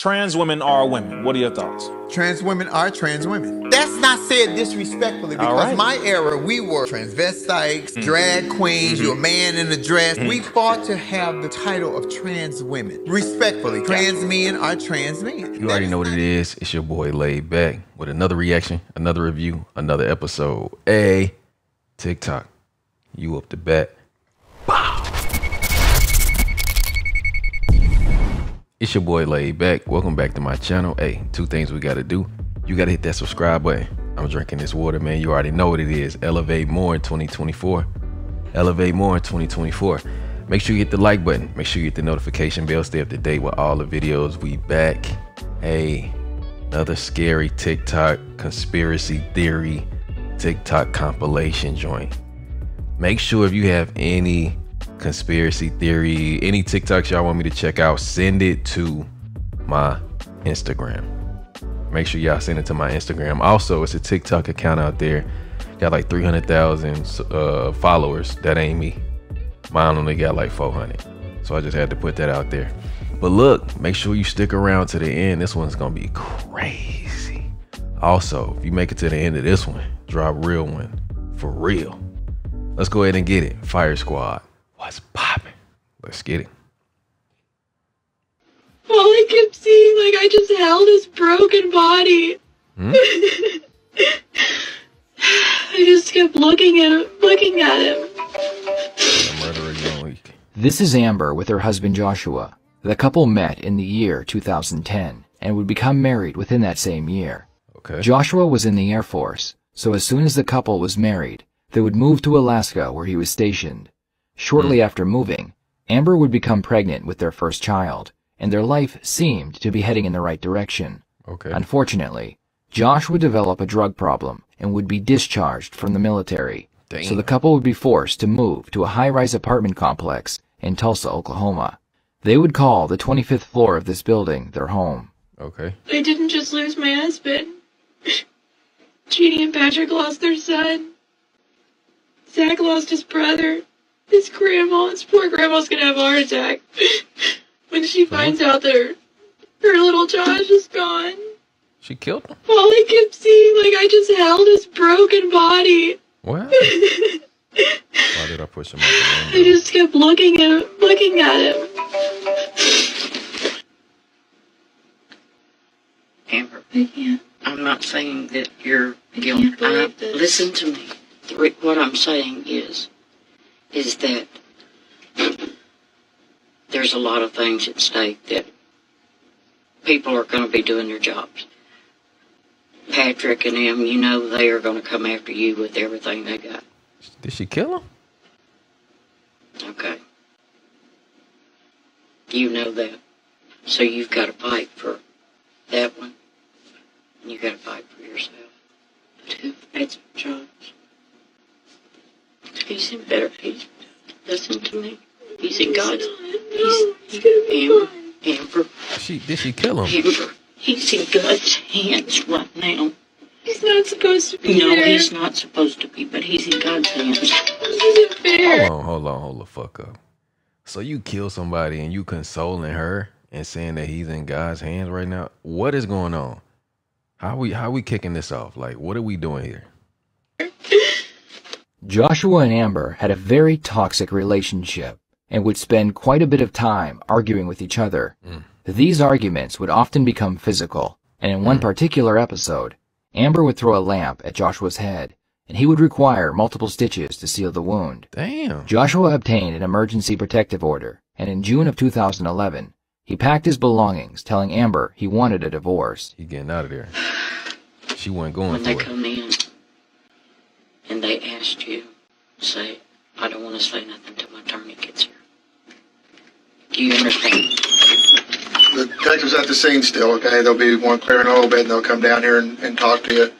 Trans women are women. What are your thoughts? Trans women are trans women. That's not said disrespectfully All because right. my era, we were transvestites, Mm-hmm. drag queens, you're a man in a dress. We fought to have the title of trans women. Respectfully, trans men are trans men. You already know what it is. It's your boy LayedBak with another reaction, another review, another episode. A TikTok. You up the bat. It's your boy LayedBak. Welcome back to my channel. Hey, two things we gotta do. You gotta hit that subscribe button. I'm drinking this water, man. You already know what it is. Elevate more in 2024. Elevate more in 2024. Make sure you hit the like button. Make sure you hit the notification bell. Stay up to date with all the videos. We back. Hey, another scary TikTok conspiracy theory TikTok compilation joint. Make sure if you have any conspiracy theory, any TikToks y'all want me to check out, send it to my Instagram. Make sure y'all send it to my Instagram. Also, it's a TikTok account out there. Got like 300,000 uh, followers. That ain't me. Mine only got like 400. So I just had to put that out there. But look, make sure you stick around to the end. This one's going to be crazy. Also, if you make it to the end of this one, drop real one for real. Let's go ahead and get it. Fire Squad. What's popping? Let's get it. All I kept seeing, like, I just held his broken body. Hmm? I just kept looking at him, looking at him. The murderer young week. This is Amber with her husband Joshua. The couple met in the year 2010 and would become married within that same year. Okay. Joshua was in the Air Force, so as soon as the couple was married, they would move to Alaska where he was stationed. Shortly hmm. after moving, Amber would become pregnant with their first child, and their life seemed to be heading in the right direction. Okay. Unfortunately, Josh would develop a drug problem and would be discharged from the military. Damn. So the couple would be forced to move to a high-rise apartment complex in Tulsa, Oklahoma. They would call the 25th floor of this building their home. Okay. I didn't just lose my husband. Jeannie and Patrick lost their son. Zach lost his brother. His grandma, his poor grandma's gonna have a heart attack when she finds out that her, her little Josh is gone. She killed him? All I kept seeing, like, I just held his broken body. What? Why did I push him out I just kept looking at him, looking at him. Amber, I can't. I'm not saying that you're guilty. can't believe this. Listen to me. The What I'm saying is, is that there's a lot of things at stake that people are going to be doing their jobs. Patrick and them, you know, they are going to come after you with everything they got. Did she kill him? Okay. You know that. So you've got to fight for that one. And you got to fight for yourself. But who fights for Josh? He's in better. He's, listen to me. He's in God's. No, he's gonna be Amber. Amber. She did she kill him? Amber. He's in God's hands right now. He's not supposed to be No, there. he's not supposed to be, but he's in God's hands. This isn't fair. Hold on, hold on, hold the fuck up. So you kill somebody and you consoling her and saying that he's in God's hands right now? What is going on? How we how we kicking this off? Like what are we doing here? Joshua and Amber had a very toxic relationship and would spend quite a bit of time arguing with each other. Mm. These arguments would often become physical, and in one mm. particular episode, Amber would throw a lamp at Joshua's head, and he would require multiple stitches to seal the wound. Damn. Joshua obtained an emergency protective order, and in June of 2011, he packed his belongings, telling Amber he wanted a divorce. He getting out of there. She wasn't going When they for it. Come in and they asked you, say, I don't want to say nothing till my attorney gets here. Do you understand? The detective's at the scene still, okay? They'll be one clearing a little bit, and they'll come down here and, and talk to you.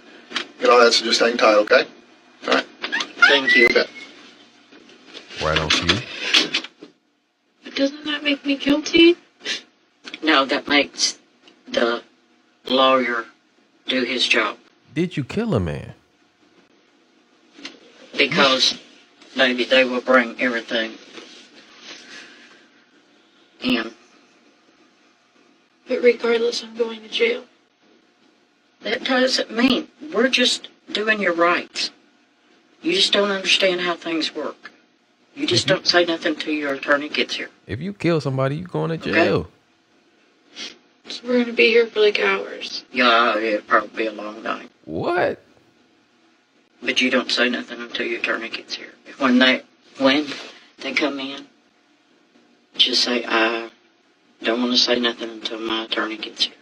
Get all that, so just hang tight, okay? All right. Thank you. You bet. Right on cue. But doesn't that make me guilty? No, that makes the lawyer do his job Did you kill a man? Because maybe they will bring everything in. But regardless, I'm going to jail. That doesn't mean we're just doing your rights. You just don't understand how things work. You just don't say nothing till your attorney gets here. If you kill somebody, you're going to Okay. jail. So we're gonna be here for like hours. Yeah, it'll probably be a long night. What? But you don't say nothing until your attorney gets here. When they when they come in, just say I don't want to say nothing until my attorney gets here.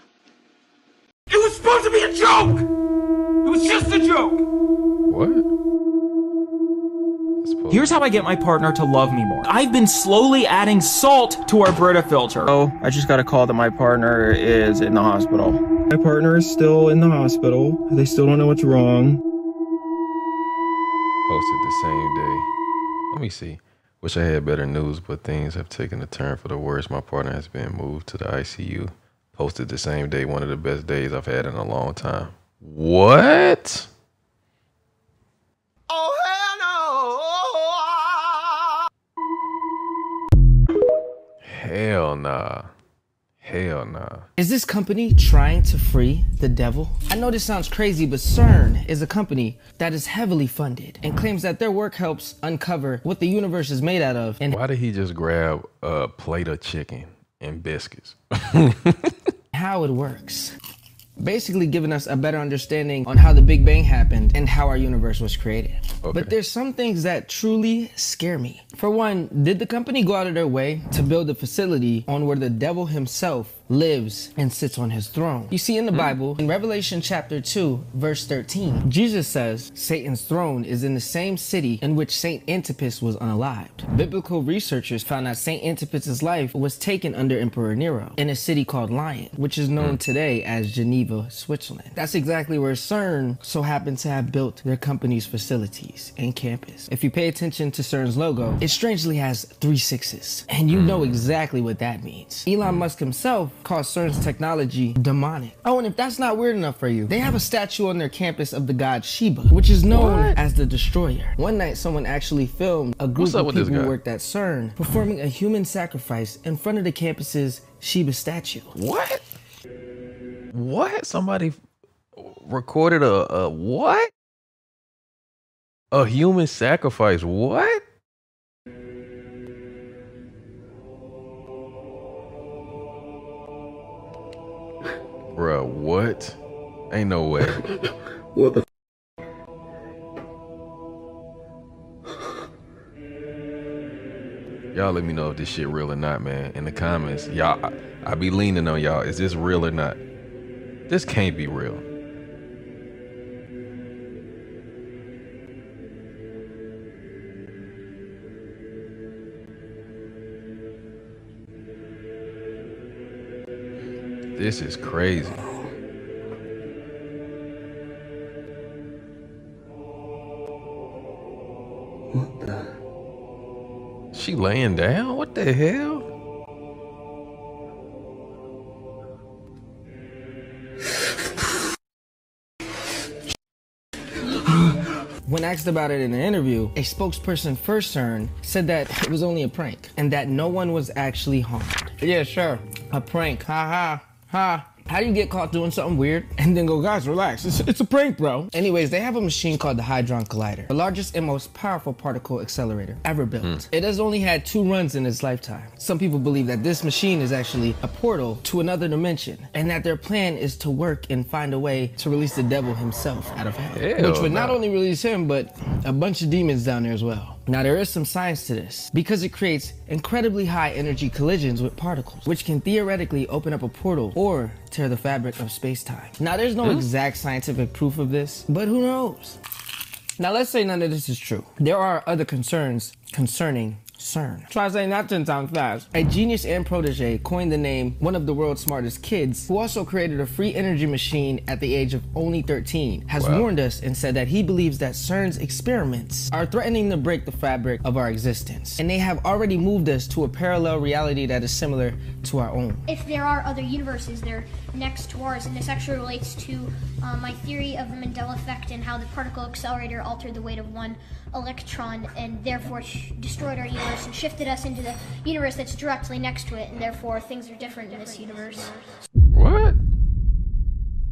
It was supposed to be a joke! It was just a joke! What? Here's how I get my partner to love me more. I've been slowly adding salt to our Brita filter. Oh, I just got a call that my partner is in the hospital. My partner is still in the hospital. They still don't know what's wrong. Posted the same day. Let me see. Wish I had better news, but things have taken a turn for the worse. My partner has been moved to the ICU. Posted the same day, one of the best days I've had in a long time. What? Oh, hell no. Hell nah. Hell nah. Is this company trying to free the devil? I know this sounds crazy, but CERN is a company that is heavily funded and claims that their work helps uncover what the universe is made out of and Why did he just grab a plate of chicken and biscuits? how it works. Basically, giving us a better understanding on how the Big Bang happened and how our universe was created. Okay. But there's some things that truly scare me. For one, did the company go out of their way to build a facility on where the devil himself lives and sits on his throne? You see, in the hmm. Bible, in Revelation chapter 2, verse 13, Jesus says Satan's throne is in the same city in which Saint Antipas was unalived. Biblical researchers found that Saint Antipas's life was taken under Emperor Nero in a city called Lyon, which is known hmm. today as Geneva, Switzerland. That's exactly where CERN so happened to have built their company's facilities and campus. If you pay attention to CERN's logo, it strangely has three sixes, and you hmm. know exactly what that means. Elon Musk himself calls CERN's technology demonic. Oh, and if that's not weird enough for you, they have a statue on their campus of the god Shiva, which is known as the Destroyer. One night, someone actually filmed a group of people who worked at CERN performing a human sacrifice in front of the campus's Shiva statue. What? What? Somebody recorded a, a what? A human sacrifice. What? Bruh, what? Ain't no way. What the? Y'all let me know if this shit real or not, man. In the comments. Y'all I, I be leaning on y'all. Is this real or not? This can't be real. This is crazy. What the? She laying down? What the hell? When asked about it in an interview, a spokesperson for CERN said that it was only a prank and that no one was actually harmed. Yeah, sure. A prank. Ha ha. Ha. How do you get caught doing something weird and then go, guys, relax? It's, it's a prank, bro. Anyways, they have a machine called the Hadron Collider, the largest and most powerful particle accelerator ever built. Hmm. It has only had two runs in its lifetime. Some people believe that this machine is actually a portal to another dimension and that their plan is to work and find a way to release the devil himself out of hell. Hell which would not only release him, but a bunch of demons down there as well. Now, there is some science to this because it creates incredibly high energy collisions with particles, which can theoretically open up a portal or tear the fabric of space time. Now, there's no exact scientific proof of this, but who knows? Now, let's say none of this is true. There are other concerns concerning CERN. Try saying that 10 times fast. A genius and protege coined the name one of the world's smartest kids, who also created a free energy machine at the age of only 13, has Wow. warned us and said that he believes that CERN's experiments are threatening to break the fabric of our existence. And they have already moved us to a parallel reality that is similar to our own. if there are other universes, they're next to ours, and this actually relates to uh, my theory of the Mandela effect and how the particle accelerator altered the weight of one electron and therefore sh- destroyed our universe and shifted us into the universe that's directly next to it, and therefore things are different in this universe. What?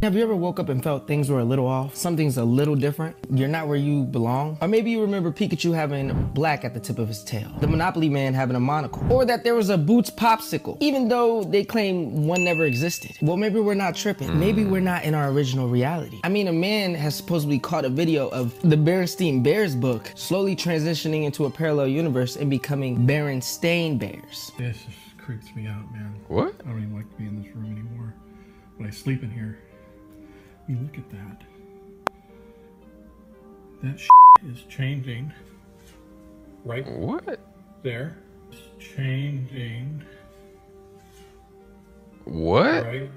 Have you ever woke up and felt things were a little off? Something's a little different? You're not where you belong? Or maybe you remember Pikachu having black at the tip of his tail, the Monopoly Man having a monocle, or that there was a Boots popsicle, even though they claim one never existed. Well, maybe we're not tripping. Hmm. Maybe we're not in our original reality. I mean, a man has supposedly caught a video of the Berenstein Bears book slowly transitioning into a parallel universe and becoming Berenstain Bears. This just creeps me out, man. What? I don't even like to be in this room anymore. But I sleep in here. You look at that. That is changing. Right What? there. It's changing. What? Right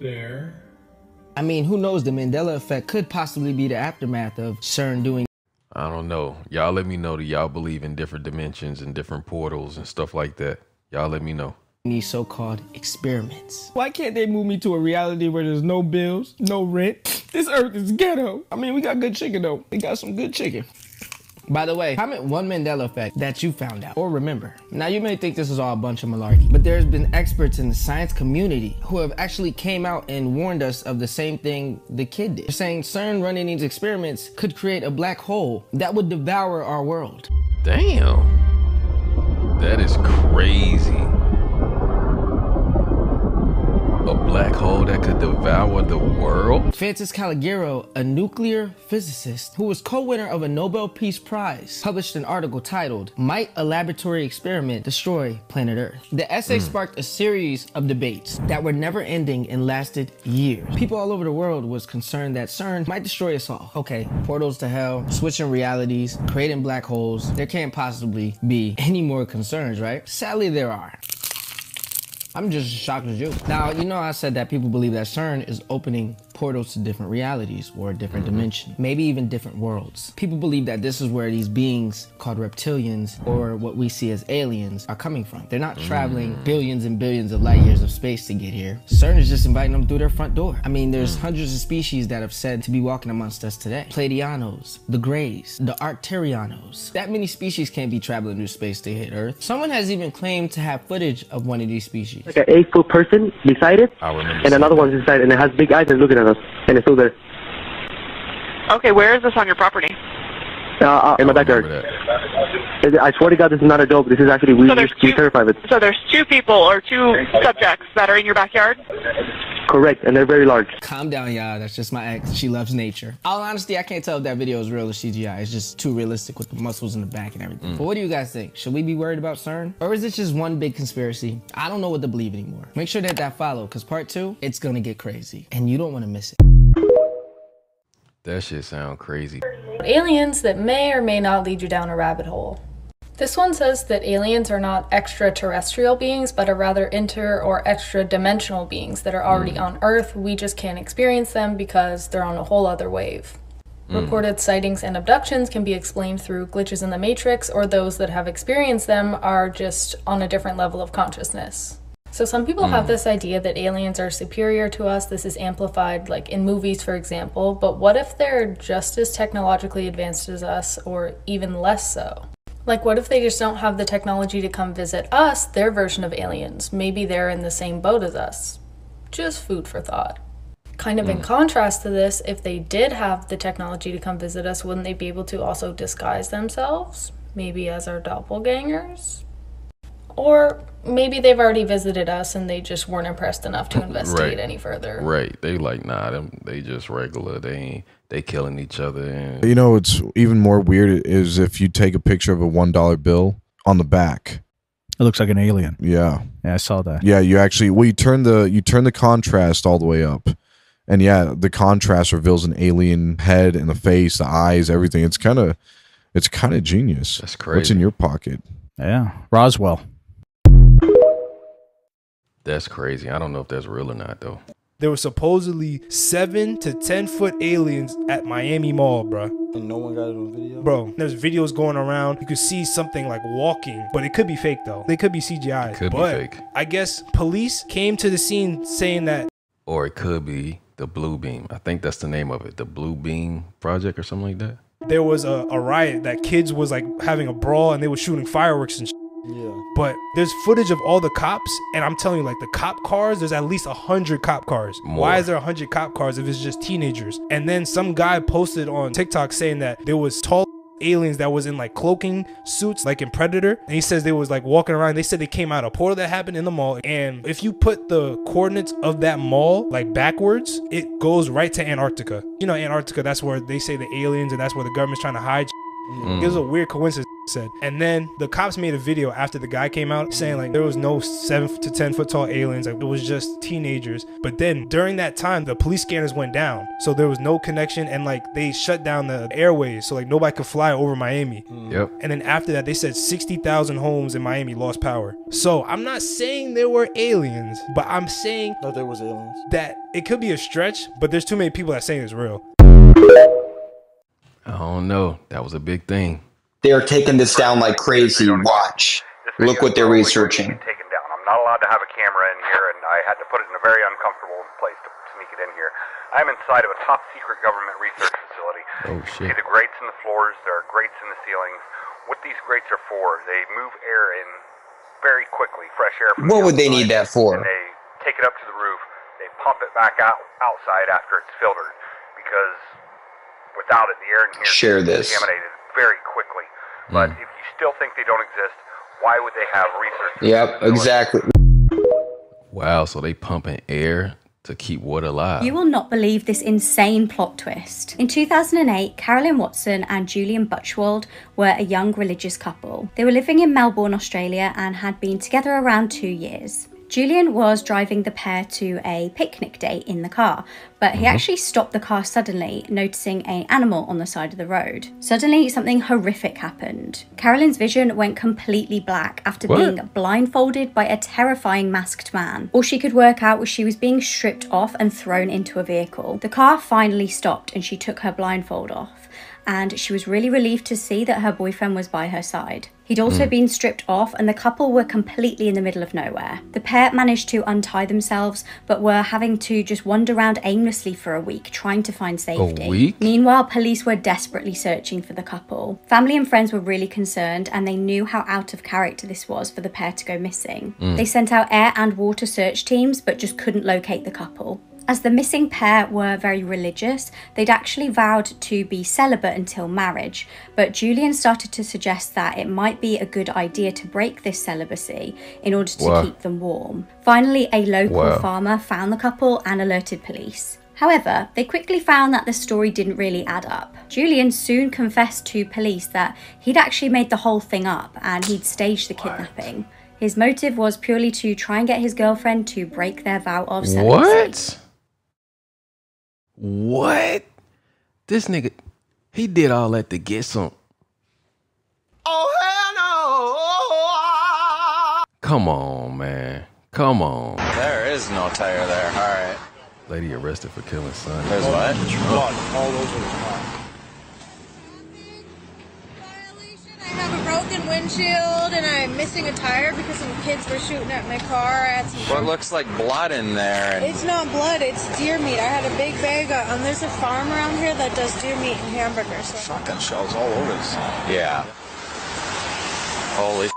there. I mean, who knows? The Mandela effect could possibly be the aftermath of CERN doing I don't know. Y'all let me know that y'all believe in different dimensions and different portals and stuff like that. Y'all let me know. These so-called experiments. Why can't they move me to a reality where there's no bills, no rent? This earth is ghetto. I mean, we got good chicken though. We got some good chicken. By the way, comment one Mandela effect that you found out or remember. Now you may think this is all a bunch of malarkey, but there's been experts in the science community who have actually came out and warned us of the same thing the kid did. They're saying CERN running these experiments could create a black hole that would devour our world. Damn. That is crazy. Black hole that could devour the world? Francis Calogero, a nuclear physicist who was co-winner of a Nobel Peace Prize, published an article titled "Might a Laboratory Experiment Destroy Planet Earth?" The essay hmm. sparked a series of debates that were never ending and lasted years. People all over the world was concerned that CERN might destroy us all. Okay, portals to hell, switching realities, creating black holes. There can't possibly be any more concerns, right? Sadly, there are. I'm just as shocked as you. Now, you know, I said that people believe that CERN is opening portals to different realities or a different mm-hmm. dimension, maybe even different worlds. People believe that this is where these beings called reptilians or what we see as aliens are coming from. They're not traveling mm. billions and billions of light years of space to get here. CERN is just inviting them through their front door. I mean, there's mm. hundreds of species that have said to be walking amongst us today. Pleiadianos, the Greys, the Arcturianos. That many species can't be traveling through space to hit Earth. Someone has even claimed to have footage of one of these species. like an eight foot person beside it, I remember. and another one's inside, and it has big eyes and looking at us, and it's still there. Okay, where is this on your property? Uh, uh, in my backyard. I swear to God, this is not a joke. This is actually we So there's we terrify of it. So there's two people or two subjects that are in your backyard? Correct, and they're very large. Calm down, y'all. That's just my ex. She loves nature. All honesty, I can't tell if that video is real or CGI. It's just too realistic with the muscles in the back and everything. Mm. But what do you guys think? Should we be worried about CERN? Or is this just one big conspiracy? I don't know what to believe anymore. Make sure to hit that follow, because part two, it's gonna get crazy. And you don't wanna miss it. That shit sound crazy. Aliens that may or may not lead you down a rabbit hole. This one says that aliens are not extraterrestrial beings, but are rather inter or extra dimensional beings that are already on Earth. We just can't experience them because they're on a whole other wave. Mm. Reported sightings and abductions can be explained through glitches in the matrix, or those that have experienced them are just on a different level of consciousness. So, some people have Mm. this idea that aliens are superior to us. This is amplified, like in movies, for example. But what if they're just as technologically advanced as us, or even less so? Like, what if they just don't have the technology to come visit us, their version of aliens? Maybe they're in the same boat as us. Just food for thought. Kind of in hmm. contrast to this, if they did have the technology to come visit us, wouldn't they be able to also disguise themselves? Maybe as our doppelgangers? Or maybe they've already visited us and they just weren't impressed enough to investigate any further. Right. They like, nah, them they just regular. They ain't they killing each other and You know, it's even more weird is if you take a picture of a one dollar bill on the back. It looks like an alien. Yeah. Yeah, I saw that. Yeah, you actually well you turn the you turn the contrast all the way up. And yeah, the contrast reveals an alien head and the face, the eyes, everything. It's kind of it's kind of genius. That's crazy. What's in your pocket? Yeah. Roswell. that's crazy. I don't know if that's real or not though. There were supposedly seven to ten foot aliens at Miami Mall, bro. And no one got it on video. Bro, there's videos going around. You could see something like walking, but it could be fake though. They could be CGI. Could be fake. I guess police came to the scene saying that Or it could be the Blue Beam. I think that's the name of it. The Blue Beam Project or something like that. there was a, a riot that kids was like having a brawl and they were shooting fireworks and. Shit. Yeah. But there's footage of all the cops, and I'm telling you, like the cop cars, there's at least a hundred cop cars. More. Why is there a hundred cop cars if it's just teenagers? And then some guy posted on TikTok saying that there was tall aliens that was in like cloaking suits like in predator and he says they was like walking around they said they came out of a portal that happened in the mall and if you put the coordinates of that mall like backwards it goes right to antarctica you know antarctica that's where they say the aliens and that's where the government's trying to hide Mm. it was a weird coincidence said. And then the cops made a video after the guy came out saying like there was no seven to ten foot tall aliens. Like it was just teenagers. But then during that time the police scanners went down. So there was no connection and like they shut down the airways so like nobody could fly over miami. Mm. Yep. and then after that they said 60000 homes in miami lost power. So i'm not saying there were aliens but i'm saying that there was aliens. that it could be a stretch but there's too many people that saying it's real. I don't know. That was a big thing. They're taking this down like crazy. Watch. Look what they're researching. I'm not allowed to have a camera in here, and I had to put it in a very uncomfortable place to sneak it in here. I'm inside of a top secret government research facility. Oh shit. See shit. the grates in the floors, there are grates in the ceilings. What these grates are for, they move air in very quickly, fresh air from What the would they need that for? and they take it up to the roof. They pump it back out outside after it's filtered because without it, the air in here Share is this. contaminated very quickly. But hmm. if you still think they don't exist, why would they have research? Yep, exactly. Wow. So they pumping air to keep water alive. You will not believe this insane plot twist. In 2008, Carolyn Watson and Julian Butchwald were a young religious couple. They were living in Melbourne, Australia, and had been together around two years. Julian was driving the pair to a picnic date in the car, but he mm-hmm. actually stopped the car suddenly, noticing an animal on the side of the road. Suddenly, something horrific happened. Carolyn's vision went completely black after What? being blindfolded by a terrifying masked man. All she could work out was she was being stripped off and thrown into a vehicle. The car finally stopped and she took her blindfold off. And she was really relieved to see that her boyfriend was by her side. He'd also Hmm. been stripped off, and the couple were completely in the middle of nowhere. The pair managed to untie themselves, but were having to just wander around aimlessly for a week, trying to find safety. A week? Meanwhile, police were desperately searching for the couple. Family and friends were really concerned, and they knew how out of character this was for the pair to go missing. Mm. They sent out air and water search teams, but just couldn't locate the couple. As the missing pair were very religious, they'd actually vowed to be celibate until marriage, but Julian started to suggest that it might be a good idea to break this celibacy in order to Wow. keep them warm. Finally, a local Wow. farmer found the couple and alerted police. However, they quickly found that the story didn't really add up. Julian soon confessed to police that he'd actually made the whole thing up and he'd staged the kidnapping. His motive was purely to try and get his girlfriend to break their vow of celibacy. What? What? This nigga, he did all that to get some. Oh, hell no Come on, man. Come on. There is no tire there. All right. Lady arrested for killing son. There's what? Blood all over his car. I have a broken windshield and I'm missing a tire because some kids were shooting at my car. I had some. What looks like blood in there? It's not blood, it's deer meat. I had a big bag of, um, there's a farm around here that does deer meat and hamburgers. So. shotgun shells all over this. Yeah. Holy.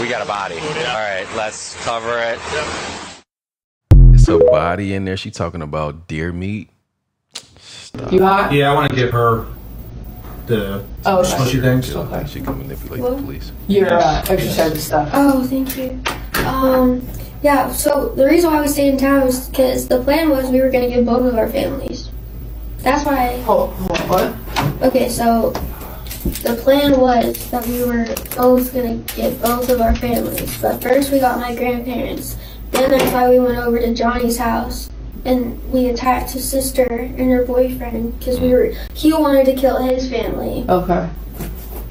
We got a body. All right, let's cover it. It's a body in there. She talking about deer meat. Stop. You hot? Yeah, I want to give her the Oh, okay. smushy things. Okay. She can manipulate Well, the police. Your uh, exercise stuff. Oh, thank you. Um, yeah, so the reason why we stayed in town was because the plan was we were going to give both of our families. That's why. Hold, what? Okay, so the plan was that we were both going to get both of our families. But first we got my grandparents. Then that's why we went over to Johnny's house. And we attacked his sister and her boyfriend because we were. He wanted to kill his family. Okay.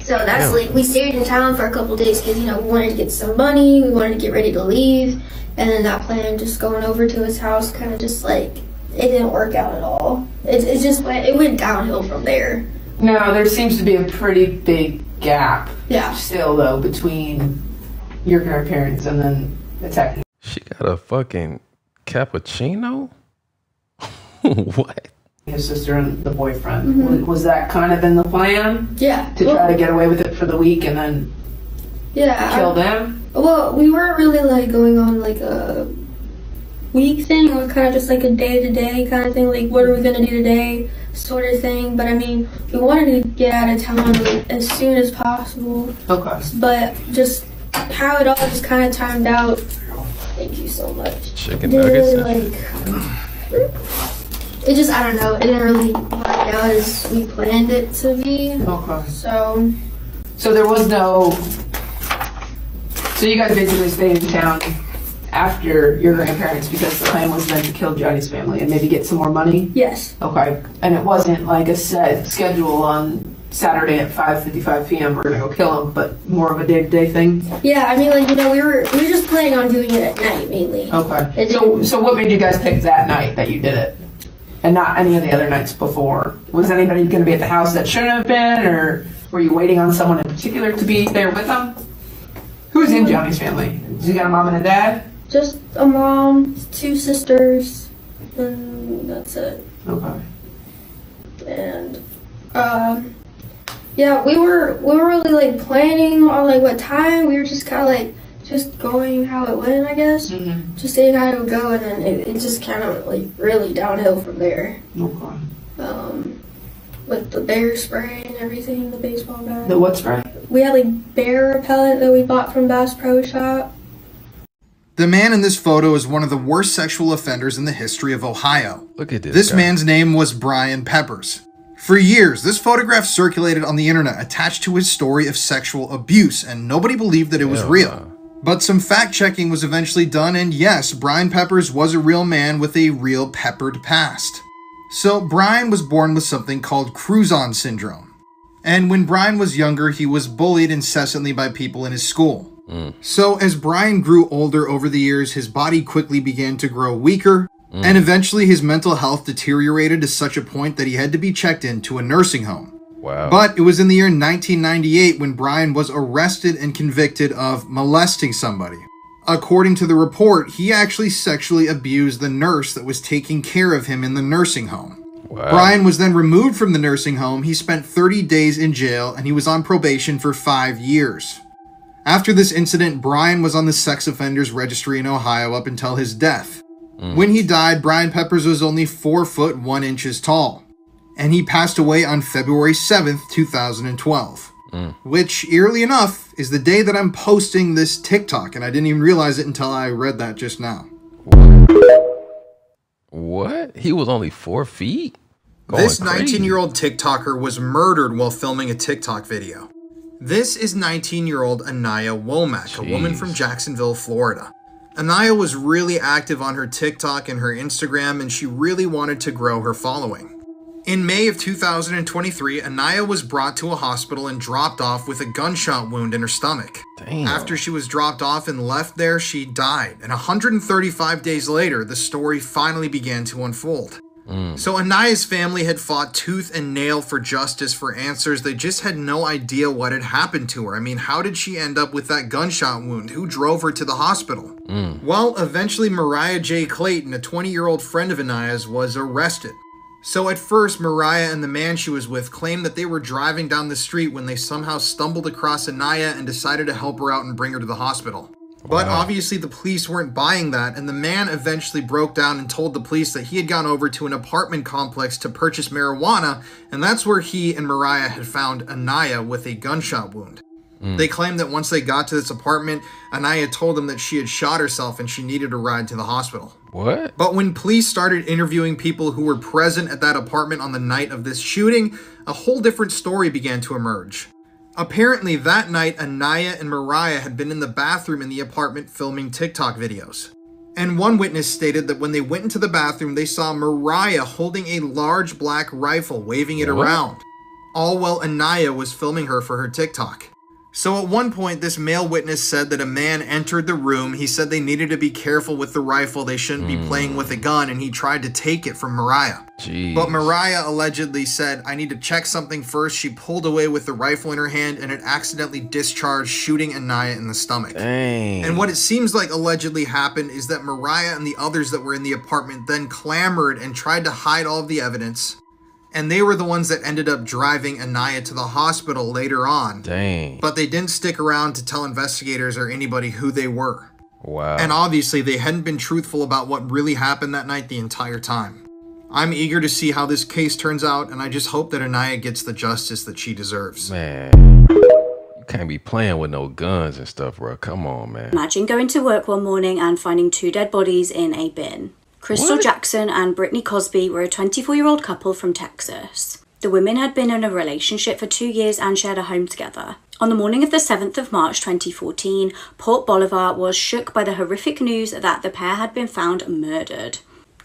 So that's Yeah. like we stayed in town for a couple days because you know we wanted to get some money, we wanted to get ready to leave, and then that plan just going over to his house kind of just like it didn't work out at all. It, it just went it went downhill from there. No, there seems to be a pretty big gap. Yeah. Still though between your grandparents and then attacking. She got a fucking cappuccino? what? his sister and the boyfriend. Mhm. Was, was that kind of in the plan? Yeah. To try to get away with it for the week and then Yeah. kill I- them? Well, we weren't really like going on like a week thing. We were kind of just like a day to day kind of thing. Like, what are we gonna do today, sort of thing. But I mean, we wanted to get out of town like, as soon as possible. Okay. But just how it all just kind of timed out. Thank you so much. Chicken nuggets. really, like. It just I don't know. It didn't really work out as we planned it to be. Okay. So So there was no. So you guys basically stayed in town after your grandparents because the plan was then to kill Johnny's family and maybe get some more money? yes. Okay. And it wasn't like a set schedule on Saturday at 5:55 p.m. We're gonna go kill him, but more of a day-to-day thing. Yeah, I mean, like you know, we were we were just planning on doing it at night mainly. Okay. So so what made you guys pick that night that you did it, and not any of the other nights before? Was anybody gonna be at the house that shouldn't have been, or were you waiting on someone in particular to be there with them? Who's in Johnny's family? Does he got a mom and a dad? Just a mom, two sisters, and that's it. Okay. And um, yeah, we were we were really like planning on like what time. We were just kind of like just going how it went, I guess. Mm-hmm. Just seeing how it would go, and then it, it just kind of like really downhill from there. Okay. Um, with the bear spray and everything, the baseball bat. The what spray? We had like bear repellent that we bought from Bass Pro Shop. The man in this photo is one of the worst sexual offenders in the history of Ohio. Look at this. This guy. man's name was Brian Peppers. For years, this photograph circulated on the internet attached to his story of sexual abuse, and nobody believed that it was Hell real. But some fact checking was eventually done, and yes, Brian Peppers was a real man with a real peppered past. So, Brian was born with something called Crouzon syndrome. And when Brian was younger, he was bullied incessantly by people in his school. Mm. So, as Brian grew older over the years, his body quickly began to grow weaker, and mm. eventually his mental health deteriorated to such a point that he had to be checked into a nursing home. Wow. But it was in the year 1998 when Brian was arrested and convicted of molesting somebody. According to the report, he actually sexually abused the nurse that was taking care of him in the nursing home. Wow. Brian was then removed from the nursing home. He spent 30 days in jail and he was on probation for five years. After this incident, Brian was on the sex offenders registry in Ohio up until his death. Mm. When he died, Brian Peppers was only 4 foot 1 inches tall. And he passed away on February 7th, 2012. Which, eerily enough, is the day that I'm posting this TikTok, and I didn't even realize it until I read that just now. What? He was only four feet? Going This 19 year old TikToker was murdered while filming a TikTok video. This is 19 year old Anaya Womack, a woman from Jacksonville, Florida. Anaya was really active on her TikTok and her Instagram, and she really wanted to grow her following. In May of 2023, Anaya was brought to a hospital and dropped off with a gunshot wound in her stomach. After she was dropped off and left there, she died. And 135 days later, the story finally began to unfold. Mm. So Anaya's family had fought tooth and nail for justice, for answers. They just had no idea what had happened to her. I mean, how did she end up with that gunshot wound? Who drove her to the hospital? Mm. Well, eventually Mariah J. Clayton, a 20 year old friend of Anaya's, was arrested. So at first, Mariah and the man she was with claimed that they were driving down the street when they somehow stumbled across Anaya and decided to help her out and bring her to the hospital. But Wow. obviously, the police weren't buying that, and the man eventually broke down and told the police that he had gone over to an apartment complex to purchase marijuana, and that's where he and Mariah had found Anaya with a gunshot wound. They claimed that once they got to this apartment, Anaya told them that she had shot herself and she needed a ride to the hospital. What? But when police started interviewing people who were present at that apartment on the night of this shooting, a whole different story began to emerge. Apparently, that night, Anaya and Mariah had been in the bathroom in the apartment filming TikTok videos. And one witness stated that when they went into the bathroom, they saw Mariah holding a large black rifle, waving it What? around. All while Anaya was filming her for her TikTok. So at one point, this male witness said that a man entered the room. He said they needed to be careful with the rifle. They shouldn't be hmm. playing with a gun, and he tried to take it from Mariah. Jeez. But Mariah allegedly said, I need to check something first. She pulled away with the rifle in her hand and it accidentally discharged, shooting Anaya in the stomach. Dang. And what it seems like allegedly happened is that Mariah and the others that were in the apartment then clamored and tried to hide all of the evidence. And they were the ones that ended up driving Anaya to the hospital later on. Dang. But they didn't stick around to tell investigators or anybody who they were. Wow. And obviously, they hadn't been truthful about what really happened that night the entire time. I'm eager to see how this case turns out, and I just hope that Anaya gets the justice that she deserves. Man, you can't be playing with no guns and stuff, bro. Come on, man. Imagine going to work one morning and finding two dead bodies in a bin. Crystal What? Jackson and Brittany Cosby were a 24 year old couple from Texas. The women had been in a relationship for two years and shared a home together. On the morning of the 7th of March 2014, Port Bolivar was shook by the horrific news that the pair had been found murdered.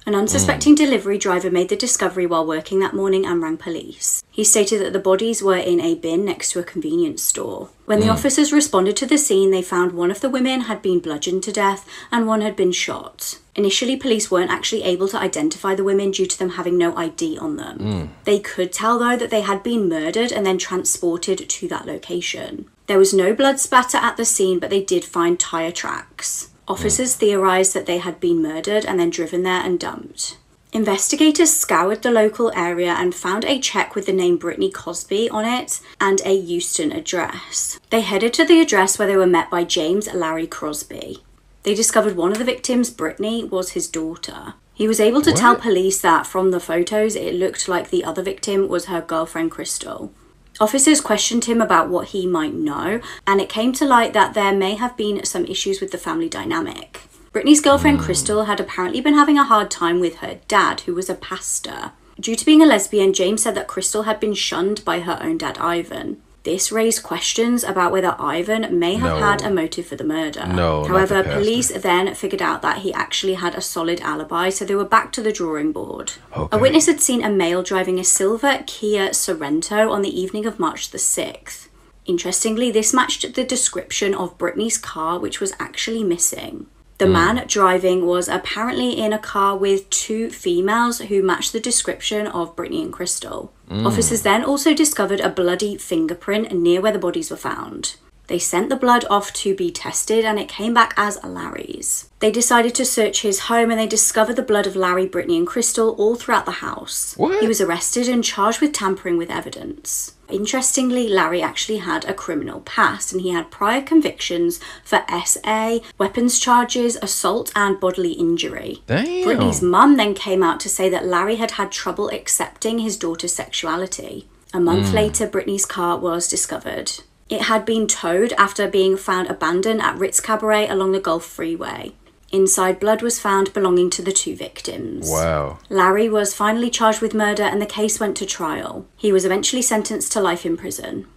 An unsuspecting delivery driver made the discovery while working that morning and rang police. He stated that the bodies were in a bin next to a convenience store. When the Mm. officers responded to the scene, they found one of the women had been bludgeoned to death and one had been shot. Initially, police weren't actually able to identify the women due to them having no ID on them. Mm. They could tell, though, that they had been murdered and then transported to that location. There was no blood spatter at the scene, but they did find tyre tracks. Officers theorised that they had been murdered and then driven there and dumped. Investigators scoured the local area and found a check with the name Brittany Cosby on it and a Houston address. They headed to the address where they were met by James Larry Cosby. They discovered one of the victims, Brittany, was his daughter. He was able to What? tell police that from the photos it looked like the other victim was her girlfriend Crystal. Officers questioned him about what he might know, and it came to light that there may have been some issues with the family dynamic. Brittany's girlfriend hmm. Crystal had apparently been having a hard time with her dad, who was a pastor. Due to being a lesbian, James said that Crystal had been shunned by her own dad, Ivan. This raised questions about whether Ivan may have No. had a motive for the murder. No, However, the police then figured out that he actually had a solid alibi, so they were back to the drawing board. Okay. A witness had seen a male driving a silver Kia Sorento on the evening of March the 6th. Interestingly, this matched the description of Brittany's car, which was actually missing. The man driving was apparently in a car with two females who matched the description of Brittany and Crystal. Mm. Officers then also discovered a bloody fingerprint near where the bodies were found. They sent the blood off to be tested and it came back as Larry's. They decided to search his home and they discovered the blood of Larry, Brittany, and Crystal all throughout the house. What? He was arrested and charged with tampering with evidence. Interestingly, Larry actually had a criminal past and he had prior convictions for SA, weapons charges, assault, and bodily injury. Damn. Brittany's mum then came out to say that Larry had had trouble accepting his daughter's sexuality. A month Mm. later, Brittany's car was discovered. It had been towed after being found abandoned at Ritz Cabaret along the Gulf Freeway. Inside, blood was found belonging to the two victims. Wow. Larry was finally charged with murder and the case went to trial. He was eventually sentenced to life in prison.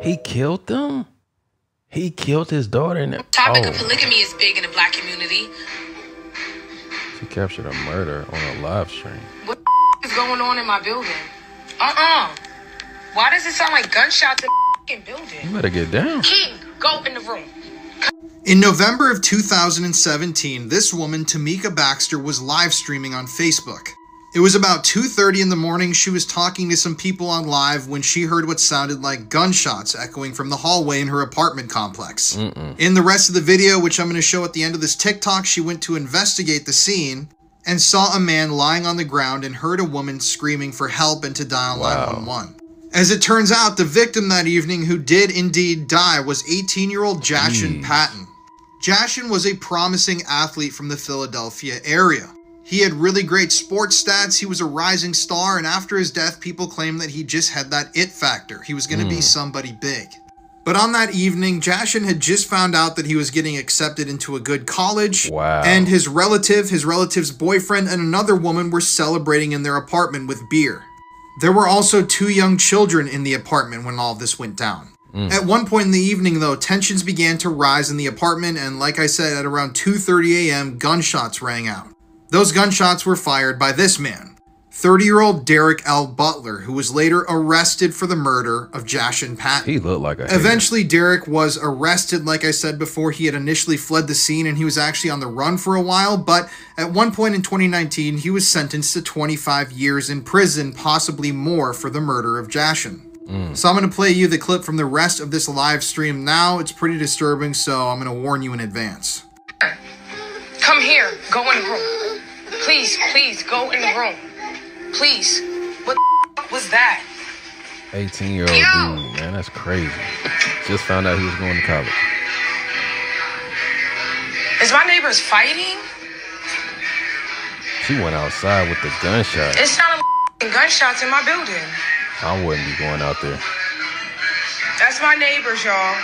He killed them? He killed his daughter and Topic of oh, polygamy is big in the black community. she captured a murder on a live stream. What is going on in my building? Uh-uh. Why does it sound like gunshots in the building? You better get down. King, go in the room. In November of 2017, this woman, Tamika Baxter, was live streaming on Facebook. It was about 2:30 in the morning. She was talking to some people on live when she heard what sounded like gunshots echoing from the hallway in her apartment complex. In the rest of the video, which I'm going to show at the end of this TikTok, she went to investigate the scene and saw a man lying on the ground and heard a woman screaming for help and to dial 911. As it turns out, the victim that evening who did indeed die was 18 year old Jashin Patton. Jashin was a promising athlete from the Philadelphia area. He had really great sports stats, he was a rising star, and after his death, people claimed that he just had that it factor. He was going to be Mm. somebody big. But on that evening, Jashin had just found out that he was getting accepted into a good college. Wow. And his relative, his relative's boyfriend, and another woman were celebrating in their apartment with beer. There were also two young children in the apartment when all this went down. Mm. At one point in the evening, though, tensions began to rise in the apartment, and like I said, at around 2:30 a.m., gunshots rang out. Those gunshots were fired by this man. 30 year old Derek L. Butler, who was later arrested for the murder of Jashin Patton. He looked like a hater. Eventually, Derek was arrested. Like I said before, he had initially fled the scene and he was actually on the run for a while. But at one point in 2019, he was sentenced to 25 years in prison, possibly more, for the murder of Jashin. Mm. So I'm going to play you the clip from the rest of this live stream now. It's pretty disturbing, so I'm going to warn you in advance. Come here. Go in the room. Please, please, go in the room. Please. What the f- was that? 18 year old dude, man, that's crazy. Just found out he was going to college. Is my neighbors fighting? She went outside with the gunshot. It sounded like gunshots in my building. I wouldn't be going out there. That's my neighbors, y'all.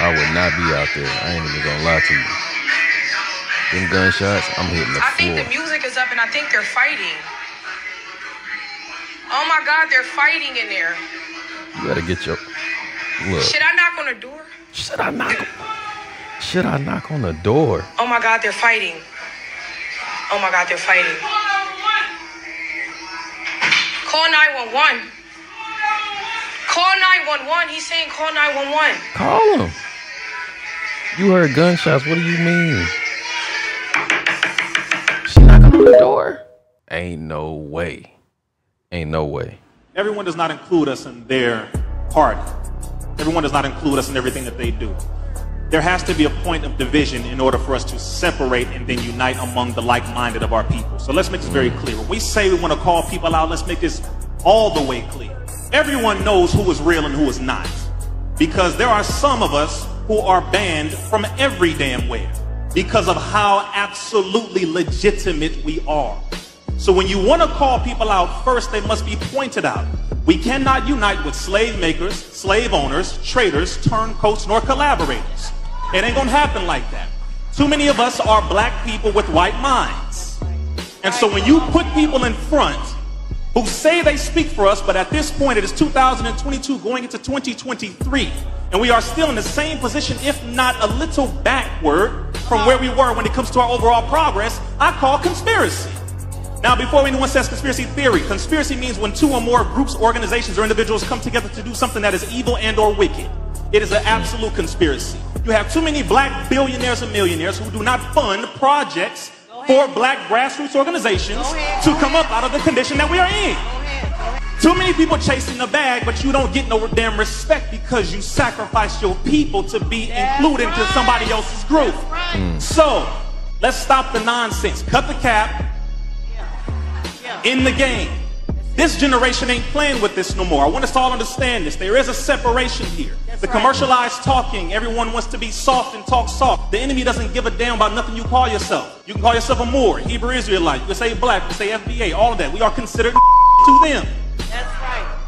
I would not be out there. I ain't even gonna lie to you. Them gunshots, I'm hitting the I think the music is up and I think they're fighting. Oh my god, they're fighting in there. You gotta get your look. Should I knock on the door? Should I knock? Should I knock on the door? Oh my god, they're fighting. Oh my god, they're fighting. Call 911. Call 911. He's saying call 911. Call him. You heard gunshots. What do you mean? Knocking on the door? Ain't no way. Ain't no way. Everyone does not include us in their party. Everyone does not include us in everything that they do. There has to be a point of division in order for us to separate and then unite among the like minded of our people. So let's make this very clear. When we say we want to call people out, let's make this all the way clear. Everyone knows who is real and who is not. Because there are some of us who are banned from every damn where because of how absolutely legitimate we are. So when you want to call people out, first they must be pointed out. We cannot unite with slave makers, slave owners, traders, turncoats, nor collaborators. It ain't gonna happen like that. Too many of us are black people with white minds. And so when you put people in front who say they speak for us, but at this point it is 2022 going into 2023, and we are still in the same position, if not a little backward from where we were when it comes to our overall progress, I call conspiracy. Now, before anyone says conspiracy theory, conspiracy means when two or more groups, organizations, or individuals come together to do something that is evil and or wicked. It is an absolute conspiracy. You have too many black billionaires and millionaires who do not fund projects for black grassroots organizations to come up out of the condition that we are in. Too many people chasing the bag, but you don't get no damn respect because you sacrifice your people to be included into somebody else's group. Mm. So, let's stop the nonsense. Cut the cap. In the game. This generation ain't playing with this no more. I want us all to all understand this. There is a separation here. The commercialized talking, everyone wants to be soft and talk soft. The enemy doesn't give a damn about nothing you call yourself. You can call yourself a Moor, Hebrew Israelite, you can say black, you can say FBA, all of that. We are considered to them.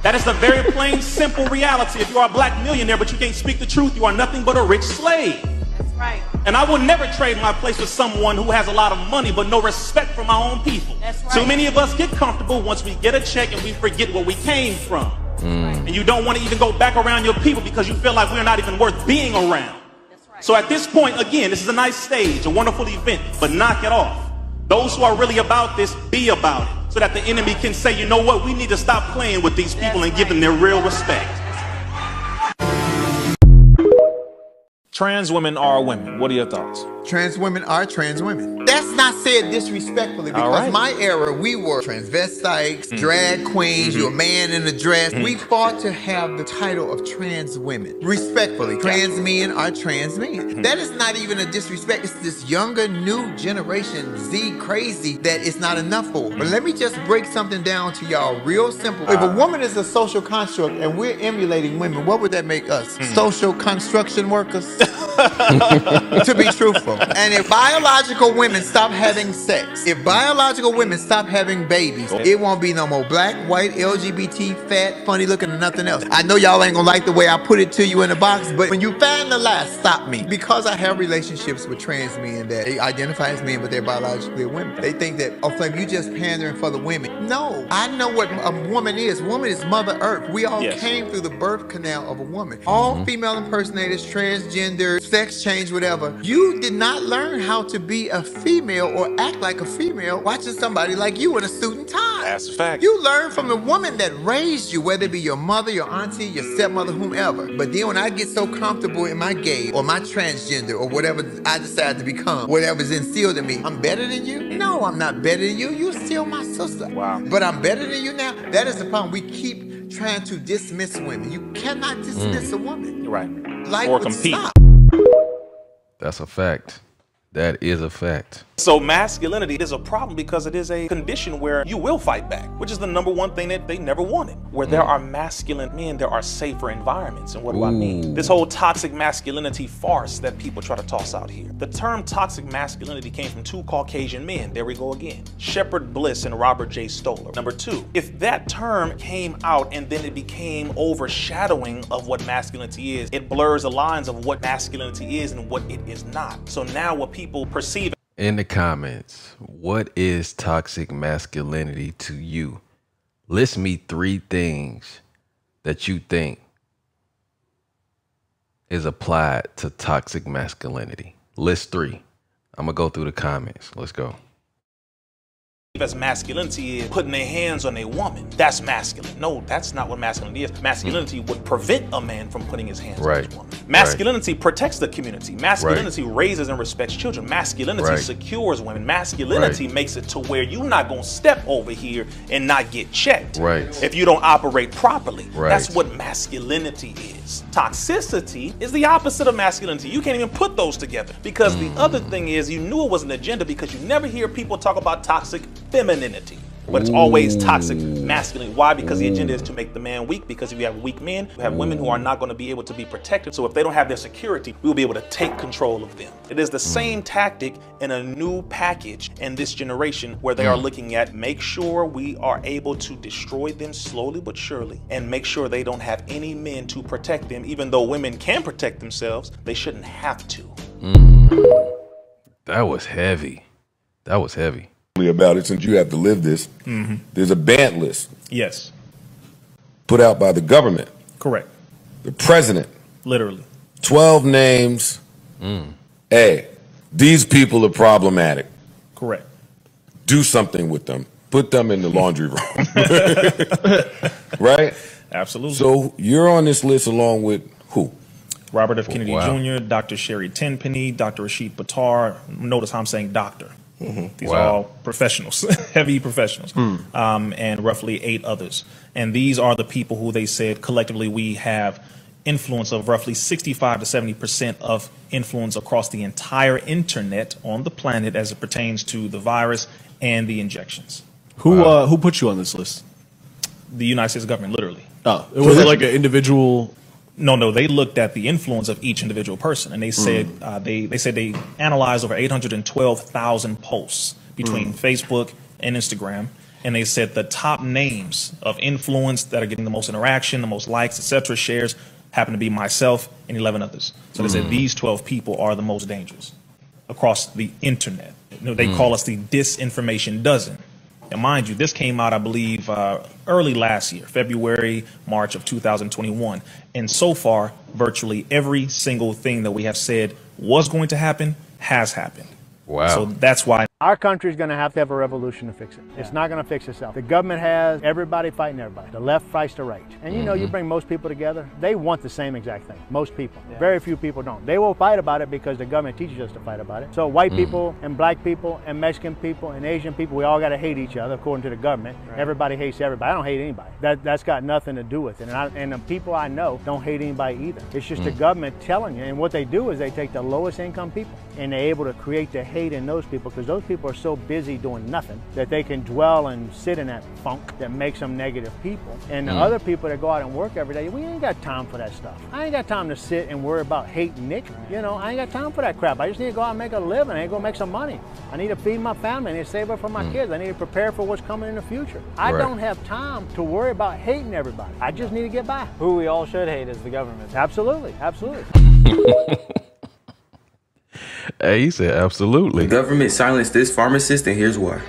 That's right. The very plain, simple reality. If you are a black millionaire but you can't speak the truth, you are nothing but a rich slave. That's right. And I will never trade my place with someone who has a lot of money but no respect for my own people. That's right. Too many of us get comfortable once we get a check and we forget where we came from. Mm. And you don't want to even go back around your people because you feel like we're not even worth being around. That's right. So at this point, again, this is a nice stage, a wonderful event, but knock it off. Those who are really about this, be about it. So that the enemy can say, you know what, we need to stop playing with these people and give them their real respect. Trans women are women. What are your thoughts? Trans women are trans women. That's not said disrespectfully because right. my era we were transvestites, Mm. drag queens, you a mm-hmm. man in a dress. Mm. We mm-hmm. fought to have the title of trans women. Respectfully, trans men are trans men. That is not even a disrespect. It's this younger new generation Z crazy that it's not enough for. But let me just break something down to y'all real simple. If a uh. woman is a social construct and we're emulating women, what would that make us? Mm. Social construction workers? to be truthful. And if biological women stop having sex, if biological women stop having babies, it won't be no more black, white, LGBT, fat, funny looking, or nothing else. I know y'all ain't gonna like the way I put it to you in the box, but when you find the lie, stop me. Because I have relationships with trans men that they identify as men, but they're biologically women. They think that, oh, Flame, you just pandering for the women. No, I know what a woman is. Woman is Mother Earth. We all Yes. came through the birth canal of a woman. All mm-hmm. female impersonators, transgender, sex change, whatever. You did not learn how to be a female female or act like a female watching somebody like you in a suit and tie. That's a fact. You learn from the woman that raised you, whether it be your mother, your auntie, your stepmother, whomever. But then when I get so comfortable in my gay or my transgender or whatever I decide to become, whatever's instilled in me, I'm better than you? No, I'm not better than you. You're still my sister. Wow. But I'm better than you now. That is the problem. We keep trying to dismiss women. You cannot dismiss mm. a woman. Right. Life Or would compete. stop. That's a fact. That is a fact. So masculinity is a problem because it is a condition where you will fight back, which is the number one thing that they never wanted. Where there mm. are masculine men, there are safer environments. And what do I mean? This whole toxic masculinity farce that people try to toss out here. The term toxic masculinity came from two Caucasian men. There we go again. Shepherd Bliss and Robert J. Stoller. Number two, if that term came out and then it became overshadowing of what masculinity is, it blurs the lines of what masculinity is and what it is not. So now what people perceive In the comments, what is toxic masculinity to you? List me three things that you think is applied to toxic masculinity. List three. I'm gonna go through the comments. Let's go. As masculinity is putting their hands on a woman. That's masculine. No, that's not what masculinity is. Hmm. Masculinity would prevent a man from putting his hands on Right. his woman. Masculinity protects the community. Masculinity raises and respects children. Masculinity Right. secures women. Masculinity makes it to where you're not gonna step over here and not get checked. Right. If you don't operate properly. Right. That's what masculinity is. Toxicity is the opposite of masculinity. You can't even put those together. Because the hmm. other thing is you knew it was an agenda because you never hear people talk about toxic femininity. But it's always toxic masculinity. Why? Because the agenda is to make the man weak. Because if you have weak men, you have women who are not going to be able to be protected. So if they don't have their security, we will be able to take control of them. It is the mm. same tactic in a new package in this generation where they are mm. looking at make sure we are able to destroy them slowly but surely and make sure they don't have any men to protect them. Even though women can protect themselves, they shouldn't have to. Mm. That was heavy. That was heavy. About it since you have to live this. Mhm. There's a banned list Yes, put out by the government, correct. the president. Literally. 12 names. Hey, these people are problematic. Correct. Do something with them. Put them in the laundry room. right? Absolutely. So you're on this list along with who? Robert F. Kennedy Wow. Jr., Dr. Sherry Tenpenny, Dr. Rashid Buttar. Notice how I'm saying doctor. These are all professionals, heavy professionals, um, and roughly eight others. And these are the people who they said collectively we have influence of roughly 65 to 70 percent of influence across the entire internet on the planet as it pertains to the virus and the injections. Who uh, who put you on this list? The United States government, literally. Oh, it was like an individual. No, no, they looked at the influence of each individual person, and they said Mm. uh, they they said they analyzed over 812,000 posts between Mm. Facebook and Instagram, and they said the top names of influence that are getting the most interaction, the most likes, etc., shares happen to be myself and 11 others. So they said Mm. these 12 people are the most dangerous across the internet. You know, they Mm. call us the disinformation dozen. And mind you, this came out, I believe, uh, early last year, February, March of 2021. And so far, virtually every single thing that we have said was going to happen has happened. Wow. So that's why Our country is going to have to have a revolution to fix it. It's not going to fix itself. The government has everybody fighting everybody. The left fights the right. And you know, you Mhm. bring most people together, they want the same exact thing. Most people. Very few people don't. They will fight about it because the government teaches us to fight about it. So white Mhm. people and black people and Mexican people and Asian people, we all got to hate each other according to the government. Everybody hates everybody. I don't hate anybody. That that's got nothing to do with it. And I, and the people I know don't hate anybody either. It's just the Mm. government telling you. And what they do is they take the lowest income people and they're able to create the hate in those people because those people are so busy doing nothing that they can dwell and sit in that funk that makes them negative people. And the Mm. other people that go out and work every day, we ain't got time for that stuff. I ain't got time to sit and worry about hating Nick. You know, I ain't got time for that crap. I just need to go out and make a living. I need to go make some money. I need to feed my family. I need to save up for my Mm. kids. I need to prepare for what's coming in the future. I Right. don't have time to worry about hating everybody. I just need to get by. Who we all should hate is the government. Absolutely, absolutely. Hey, he said absolutely. The government silenced this pharmacist, and here's why.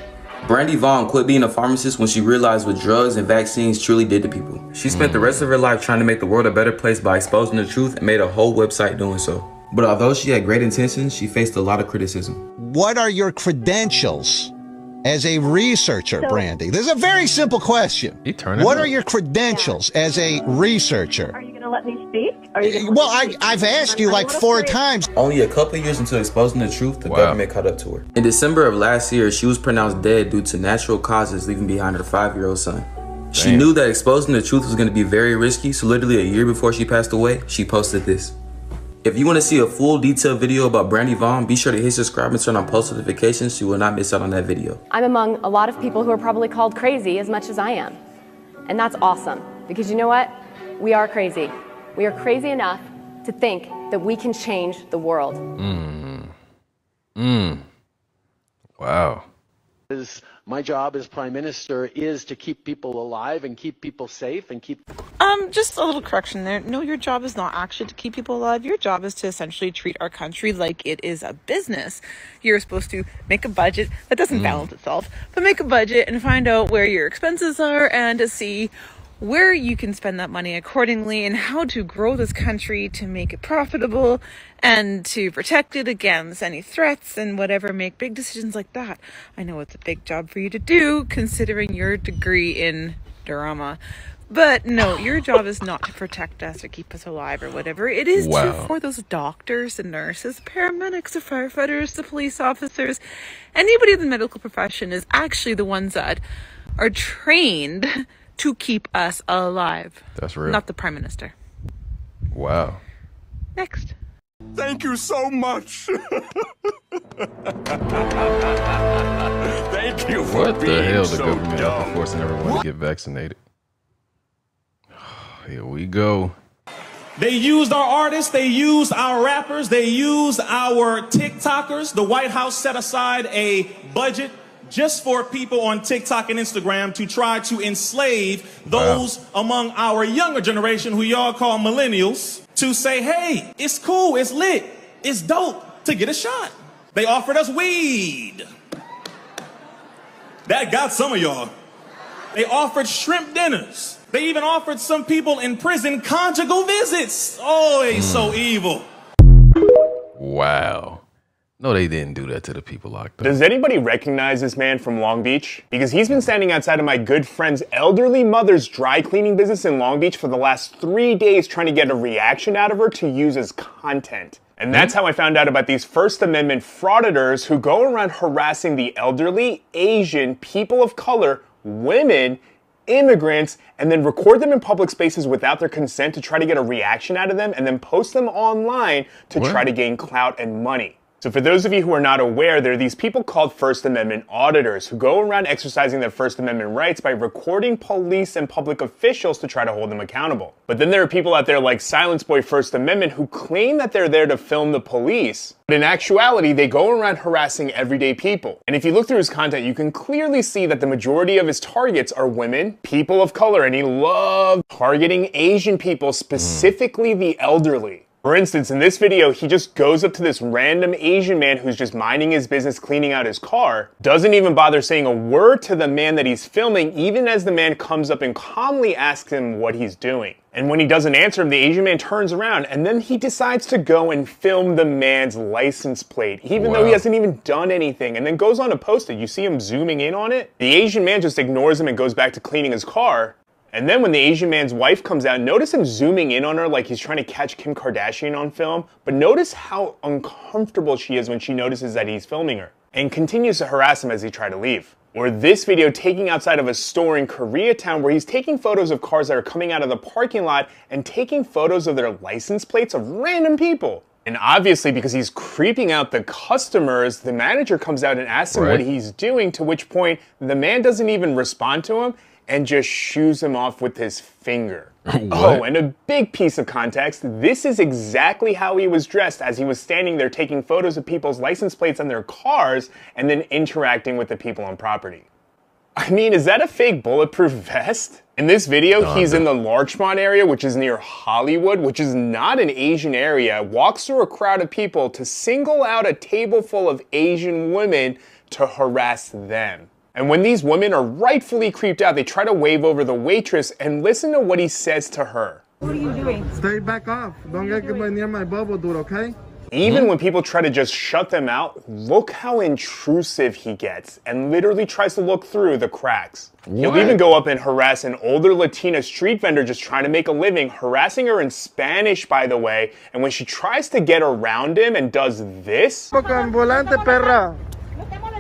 Brandy Vaughan quit being a pharmacist when she realized what drugs and vaccines truly did to people. She spent the rest of her life trying to make the world a better place by exposing the truth and made a whole website doing so. But although she had great intentions, she faced a lot of criticism. what are your credentials as a researcher, So- Brandy? This is a very simple question. He turned What it are your credentials as a researcher? Are you going to let me speak? Are you eh, Well, let I, speak? I've asked you I'm- I'm like four little times. Only a couple years into exposing the truth, the Wow. government caught up to her. In December of last year, she was pronounced dead due to natural causes, leaving behind her five-year-old son. She Damn. knew that exposing the truth was going to be very risky, so literally a year before she passed away, she posted this. If you want to see a full detailed video about Brandy Vaughan, be sure to hit subscribe and turn on post notifications so you will not miss out on that video. I'm among a lot of people who are probably called crazy as much as I am. And that's awesome because you know what? We are crazy. We are crazy enough to think that we can change the world. Mm. Mm. Wow. Is my job as prime minister is to keep people alive and keep people safe and keep Um, just a little correction there. No, your job is not actually to keep people alive. Your job is to essentially treat our country like it is a business. You're supposed to make a budget that doesn't Mm. balance itself, but make a budget and find out where your expenses are and to see where you can spend that money accordingly and how to grow this country to make it profitable and to protect it against any threats and whatever make big decisions like that. I know it's a big job for you to do considering your degree in drama. But no, your job is not to protect us or keep us alive or whatever. It is Wow. to for those doctors and nurses, paramedics, the firefighters, the police officers, anybody in the medical profession is actually the ones that are trained to keep us alive. That's real. Not the prime minister. Wow. Next. Thank you so much. Thank you for What the being hell? The so government dumb. out forcing everyone to get vaccinated. Here we go. They used our artists, they used our rappers, they used our TikTokers. The White House set aside a budget just for people on TikTok and Instagram to try to enslave those among our younger generation who y'all call millennials to say, hey, it's cool, it's lit, it's dope to get a shot. They offered us weed. That got some of y'all. They offered shrimp dinners. They even offered some people in prison conjugal visits. Oh, they so hmm. evil. Wow. No, they didn't do that to the people locked up. Does anybody recognize this man from Long Beach? Because he's been standing outside of my good friend's elderly mother's dry cleaning business in Long Beach for the last three days trying to get a reaction out of her to use as content. And hmm? that's how I found out about these First Amendment frauditors who go around harassing the elderly, Asian, people of color, women, immigrants, and then record them in public spaces without their consent to try to get a reaction out of them and then post them online to What? try to gain clout and money. So, for those of you who are not aware, there are these people called First Amendment auditors who go around exercising their First Amendment rights by recording police and public officials to try to hold them accountable. But then there are people out there like Silence Boy First Amendment who claim that they're there to film the police, but in actuality, they go around harassing everyday people. And if you look through his content, you can clearly see that the majority of his targets are women, people of color, and he loves targeting Asian people, specifically the elderly. For instance, in this video, he just goes up to this random Asian man who's just minding his business cleaning out his car, doesn't even bother saying a word to the man that he's filming, even as the man comes up and calmly asks him what he's doing. And when he doesn't answer him, the Asian man turns around and then he decides to go and film the man's license plate, even though he hasn't even done anything, and then goes on to post it. You see him zooming in on it? The Asian man just ignores him and goes back to cleaning his car. And then when the Asian man's wife comes out, notice him zooming in on her like he's trying to catch Kim Kardashian on film, but notice how uncomfortable she is when she notices that he's filming her, and continues to harass him as he tries to leave. Or this video taking outside of a store in Koreatown where he's taking photos of cars that are coming out of the parking lot and taking photos of their license plates of random people. And obviously, because he's creeping out the customers, the manager comes out and asks him Right. what he's doing, to which point the man doesn't even respond to him and just shoos him off with his finger. Oh, and a big piece of context this is exactly how he was dressed as he was standing there taking photos of people's license plates on their cars and then interacting with the people on property. I mean, is that a fake bulletproof vest? In this video, he's in the Larchmont area, which is near Hollywood, which is not an Asian area, walks through a crowd of people to single out a table full of Asian women to harass them. And when these women are rightfully creeped out, they try to wave over the waitress and listen to what he says to her. What are you doing? Stay back off. Don't get near my bubble, dude, okay? Even when people try to just shut them out, look how intrusive he gets and literally tries to look through the cracks. He'll even go up and harass an older Latina street vendor just trying to make a living, harassing her in Spanish, by the way. And when she tries to get around him and does this,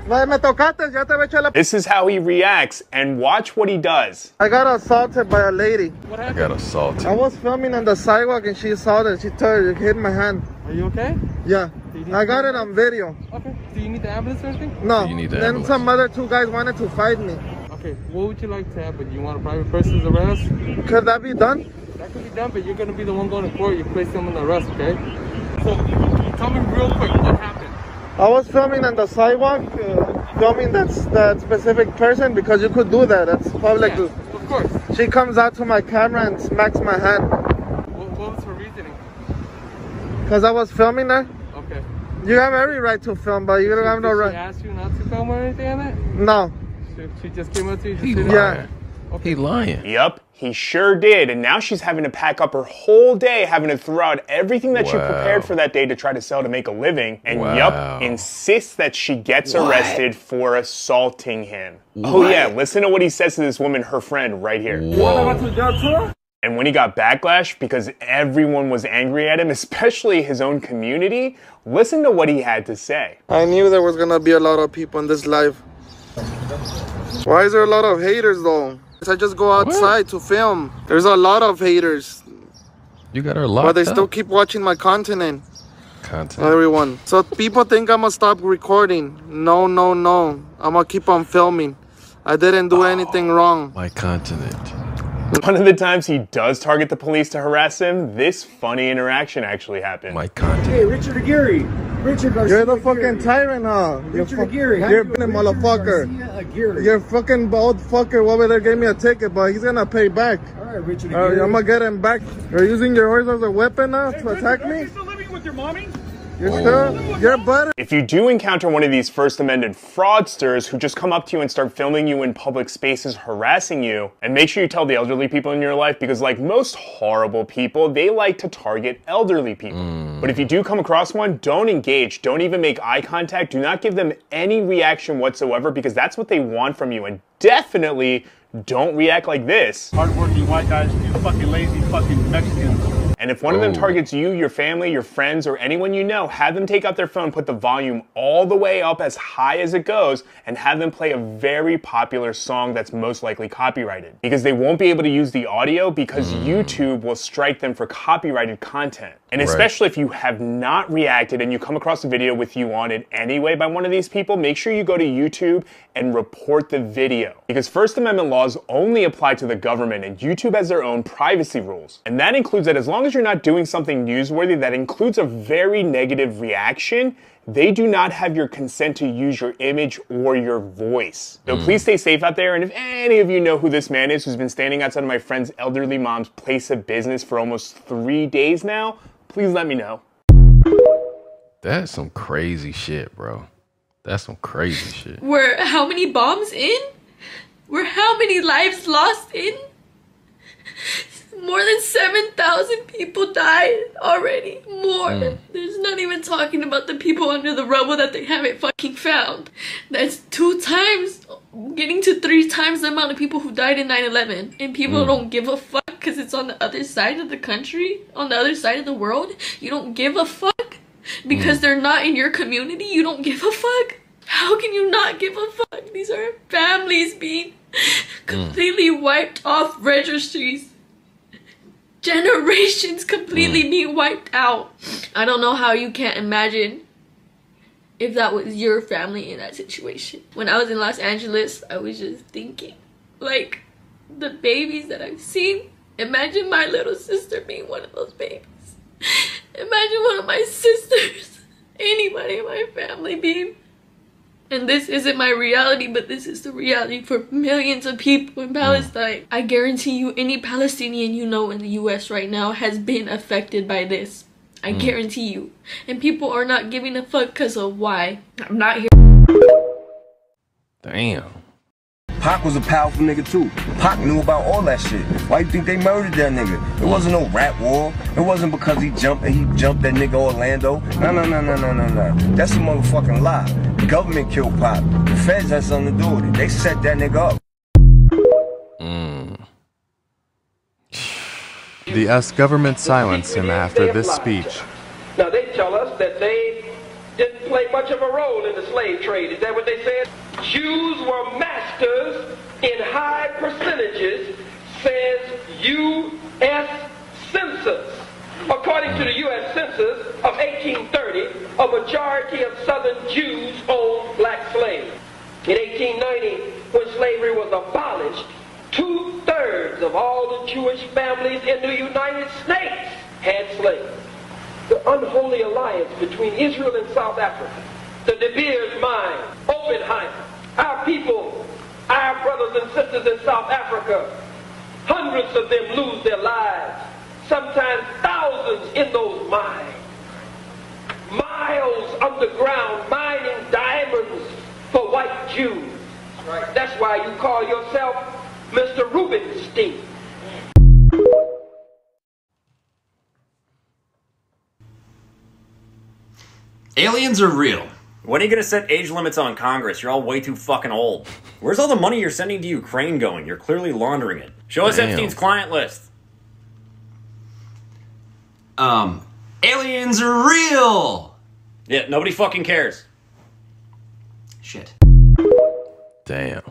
this is how he reacts. And watch what he does. I got assaulted by a lady. What? I got assaulted. I was filming on the sidewalk and she assaulted. She turned, hit my hand. Are you okay? Yeah. I got it on video. Okay. Do you need the ambulance or anything? No. You need the then ambulance. some other two guys wanted to fight me. Okay. What would you like to happen? You want a private person's arrest? Could that be done? That could be done, but you're gonna be the one going to court. You place them in arrest, okay? So, tell me real quick what happened. I was filming on the sidewalk, uh, filming that that specific person because you could do that. That's public. Of course. She comes out to my camera and smacks my hand What, what was her reasoning? because I was filming her. Okay. You have every right to film, but you don't have no Did she right. ask you not to film or anything on it? No. She, she just came up to you. He Just lying. He lying. Yup, he sure did. And now she's having to pack up her whole day, having to throw out everything that she prepared for that day to try to sell to make a living. And Wow. yup, insists that she gets What? arrested for assaulting him. Oh, yeah, listen to what he says to this woman, her friend, right here. And when he got backlash because everyone was angry at him, especially his own community, listen to what he had to say. I knew there was gonna be a lot of people in this life. Why is there a lot of haters though? I just go outside to film. There's a lot of haters, You got her but locked they up. still keep watching my content. Content. Everyone. So people think I'm gonna stop recording. No, no, no. I'm gonna keep on filming. I didn't do anything oh, wrong. My continent. One of the times he does target the police to harass him, this funny interaction actually happened. My continent. Hey, Richard Aguirre. Richard Garcia. You're the fucking tyrant, huh? You're Richard fu- Aguirre. You're a Richard motherfucker. Aguirre. You're fucking old fucker. Over there gave me a ticket, but he's gonna pay back. All right, Richard Uh, Aguirre. I'm gonna get him back. You're using your horse as a weapon now to attack me? Still living with your mommy? You're still, you're butter. If you do encounter one of these First Amendment fraudsters who just come up to you and start filming you in public spaces, harassing you, and make sure you tell the elderly people in your life because, like most horrible people, they like to target elderly people. Mm. But if you do come across one, don't engage, don't even make eye contact, do not give them any reaction whatsoever because that's what they want from you. And definitely don't react like this. Hardworking white guys, you fucking lazy fucking Mexicans. And if one of them Oh. targets you, your family, your friends, or anyone you know, have them take out their phone, put the volume all the way up as high as it goes, and have them play a very popular song that's most likely copyrighted. Because they won't be able to use the audio because hmm. YouTube will strike them for copyrighted content. And Right. especially if you have not reacted and you come across a video with you on it anyway by one of these people, make sure you go to YouTube and report the video. Because First Amendment laws only apply to the government and YouTube has their own privacy rules. And that includes that as long as you're not doing something newsworthy that includes a very negative reaction, they do not have your consent to use your image or your voice. So mm. please stay safe out there. And if any of you know who this man is who's been standing outside of my friend's elderly mom's place of business for almost three days now, please let me know. That's some crazy shit, bro. That's some crazy shit. We're how many bombs in? We're how many lives lost in? More than 7,000 people died already. More. Mm. There's not even talking about the people under the rubble that they haven't fucking found. That's two times, getting to three times the amount of people who died in 9 11. And people Mm. don't give a fuck because it's on the other side of the country, on the other side of the world. You don't give a fuck because Mm. they're not in your community. You don't give a fuck. How can you not give a fuck? These are families being completely wiped off registries. Generations completely being wiped out. I don't know how you can't imagine if that was your family in that situation. When I was in Los Angeles, I was just thinking, like, the babies that I've seen. Imagine my little sister being one of those babies. Imagine one of my sisters, anybody in my family being. And this isn't my reality, but this is the reality for millions of people in Palestine. I guarantee you, any Palestinian you know in the US right now has been affected by this. I Mm. guarantee you. And people are not giving a fuck because of why. I'm not here. Damn. Pac was a powerful nigga too. Pac knew about all that shit. Why you think they murdered that nigga? It wasn't no rat war. It wasn't because he jumped and he jumped that nigga Orlando. No, no, no, no, no, no, no. That's a motherfucking lie. The government killed Pac. The feds had something to do with it. They set that nigga up. The US government silenced him after this speech. Now they tell us that they didn't play much of a role in the slave trade. Is that what they said? Jews were masters in high percentages, says U.S. Census. According to the U.S. Census of 1830, a majority of Southern Jews owned black slaves. In 1890, when slavery was abolished, two-thirds of all the Jewish families in the United States had slaves. The unholy alliance between Israel and South Africa, the De Beers mine, Oppenheimer, our people, our brothers and sisters in South Africa, hundreds of them lose their lives, sometimes thousands in those mines. Miles underground mining diamonds for white Jews. That's why you call yourself Mr. Rubenstein. Aliens are real. When are you gonna set age limits on Congress? You're all way too fucking old. Where's all the money you're sending to Ukraine going? You're clearly laundering it. Show us Damn. Epstein's client list. Um, aliens are real. Yeah, nobody fucking cares. Shit. Damn.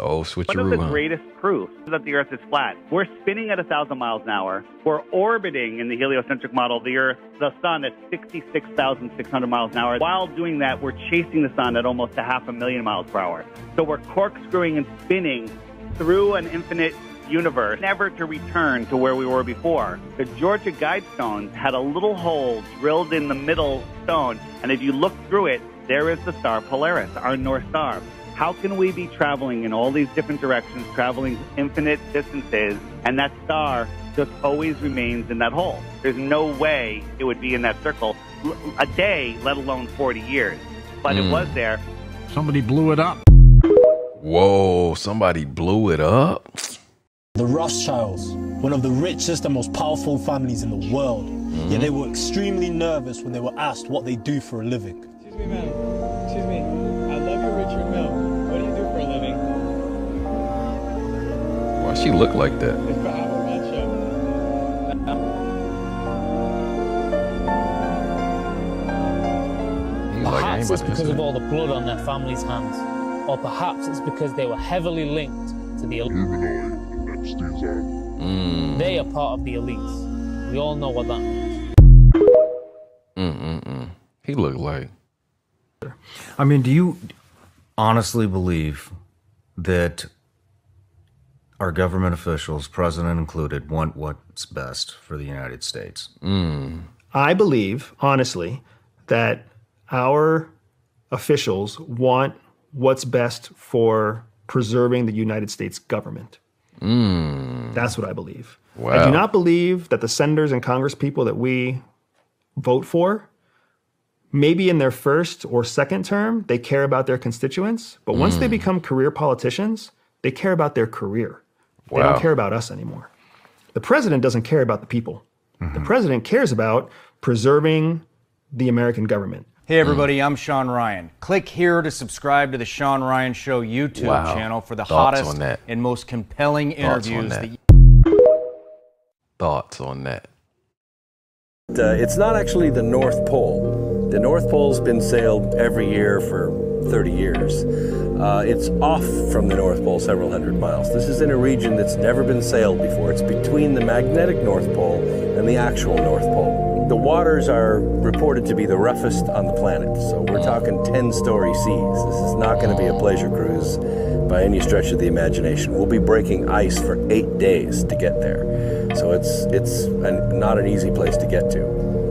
Oh, the old One of the huh? greatest proofs that the Earth is flat. We're spinning at 1,000 miles an hour. We're orbiting in the heliocentric model of the Earth, the Sun at 66,600 miles an hour. While doing that, we're chasing the Sun at almost a half a million miles per hour. So we're corkscrewing and spinning through an infinite universe, never to return to where we were before. The Georgia Guidestones had a little hole drilled in the middle stone, and if you look through it, there is the star Polaris, our North Star. How can we be traveling in all these different directions, traveling infinite distances, and that star just always remains in that hole? There's no way it would be in that circle a day, let alone 40 years. But it Mm. was there. Somebody blew it up. Whoa, somebody blew it up? The Rothschilds, one of the richest and most powerful families in the world. Yet they were extremely nervous when they were asked what they do for a living. Excuse me, ma'am. She look like that? It's Bahama Rancho. He's like, Perhaps it's because of all the blood on their family's hands. Or perhaps it's because they were heavily linked to the elite. Mm. They are part of the elites. We all know what that means. Mm-mm-mm. He look like. I mean, do you honestly believe that our government officials, president included, want what's best for the United States? Mm. I believe, honestly, that our officials want what's best for preserving the United States government. Mm. That's what I believe. I do not believe that the senators and congresspeople that we vote for, maybe in their first or second term, they care about their constituents. But once they Mm. become career politicians, they care about their career. They don't care about us anymore. The president doesn't care about the people. The president cares about preserving the American government. Hey everybody, I'm Sean Ryan. Click here to subscribe to the Sean Ryan Show YouTube Wow. channel for the Thoughts hottest on that? and most compelling Thoughts on interviews that? that Thoughts on that? Uh, it's not actually the North Pole. The North Pole's been sailed every year for 30 years. Uh, it's off from the North Pole several hundred miles. This is in a region that's never been sailed before. It's between the magnetic North Pole and the actual North Pole. The waters are reported to be the roughest on the planet, so we're talking 10 story seas. This is not going to be a pleasure cruise by any stretch of the imagination. We'll be breaking ice for eight days to get there. So it's, it's an, not an easy place to get to.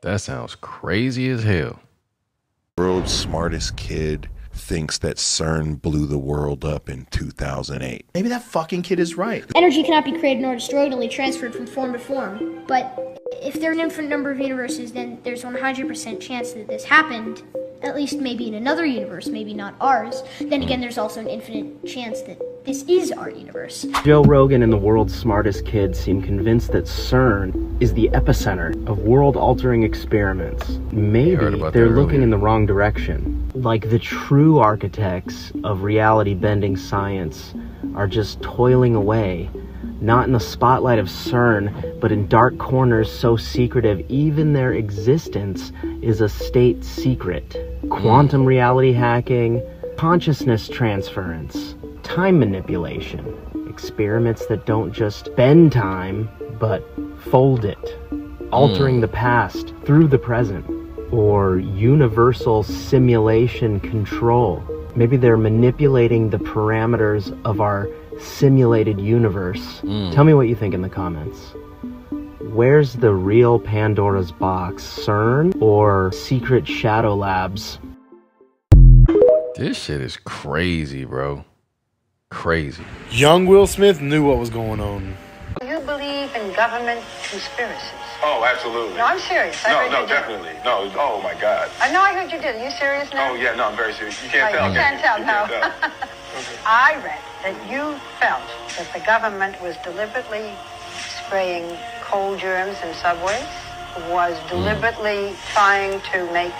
That sounds crazy as hell. World's smartest kid thinks that CERN blew the world up in 2008. Maybe that fucking kid is right. Energy cannot be created nor destroyed, only transferred from form to form. But if there are an infinite number of universes, then there's 100% chance that this happened. at least maybe in another universe, maybe not ours, then again, there's also an infinite chance that this is our universe. Joe Rogan and the world's smartest kids seem convinced that CERN is the epicenter of world altering experiments. Maybe they're looking in the wrong direction. Like the true architects of reality bending science are just toiling away, not in the spotlight of CERN, but in dark corners so secretive even their existence is a state secret. Quantum reality hacking, consciousness transference, time manipulation, experiments that don't just bend time, but fold it, altering hmm. the past through the present, or universal simulation control. Maybe they're manipulating the parameters of our simulated universe. Mm. Tell me what you think in the comments. Where's the real Pandora's box? CERN or Secret Shadow Labs? This shit is crazy, bro. Crazy. Young Will Smith knew what was going on. You believe in government conspiracies? Oh, absolutely. No, I'm serious. I No, no, you did. definitely. No, oh my God. I know I heard you did. Are you serious now? Oh yeah, no, I'm very serious. You can't Oh, tell. you can can't tell, You no. can't tell. I read that you felt that the government was deliberately spraying cold germs in subways, was Hmm. deliberately trying to make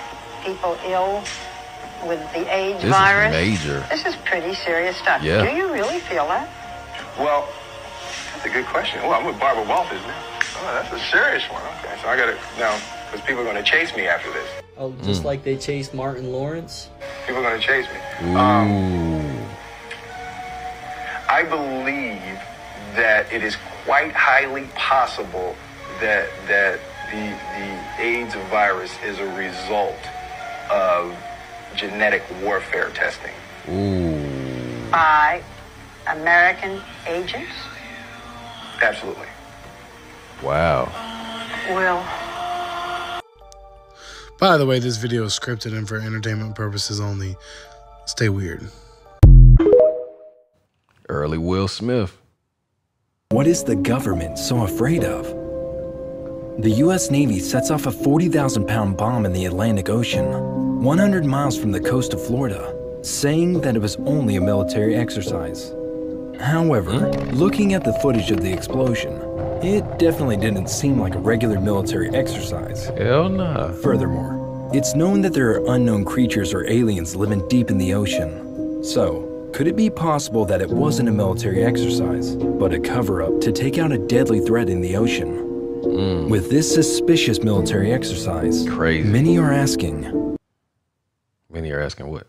people ill with the AIDS This is virus. major. This is pretty serious stuff. Yeah. Do you really feel that? Well, that's a good question. Well, I'm with Barbara Walters now. Oh, that's a serious one. Okay, so I gotta now because people are gonna chase me after this. Oh, just Mm. like they chased Martin Lawrence. People are gonna chase me. Um, I believe that it is quite highly possible that that the the AIDS virus is a result of genetic warfare testing. Ooh. By American agents? Absolutely. Wow. Will. By the way, this video is scripted and for entertainment purposes only. Stay weird. Early Will Smith. What is the government so afraid of? The U.S. Navy sets off a 40,000 pound bomb in the Atlantic Ocean, 100 miles from the coast of Florida, saying that it was only a military exercise. However, looking at the footage of the explosion, it definitely didn't seem like a regular military exercise. Hell nah. Furthermore, it's known that there are unknown creatures or aliens living deep in the ocean. So, could it be possible that it wasn't a military exercise, but a cover up to take out a deadly threat in the ocean? Hmm. With this suspicious military exercise, Crazy. many are asking Many are asking what?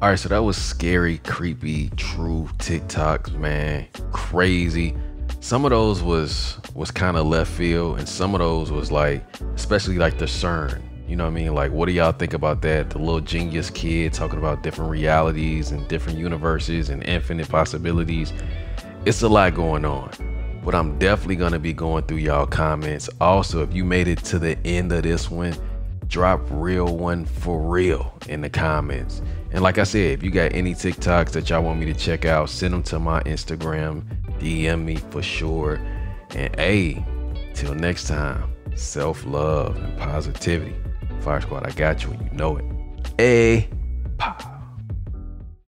All right, so that was scary, creepy, true TikToks, man. Crazy. Some of those was was kind of left field, and some of those was like, especially like the CERN. You know what I mean? Like, what do y'all think about that? The little genius kid talking about different realities and different universes and infinite possibilities. It's a lot going on. But I'm definitely gonna be going through y'all comments. Also, if you made it to the end of this one, drop real one for real in the comments. And like I said, if you got any TikToks that y'all want me to check out, send them to my Instagram, DM me for sure. And hey, till next time, self love and positivity. Fire Squad, I got you and you know it. A pop.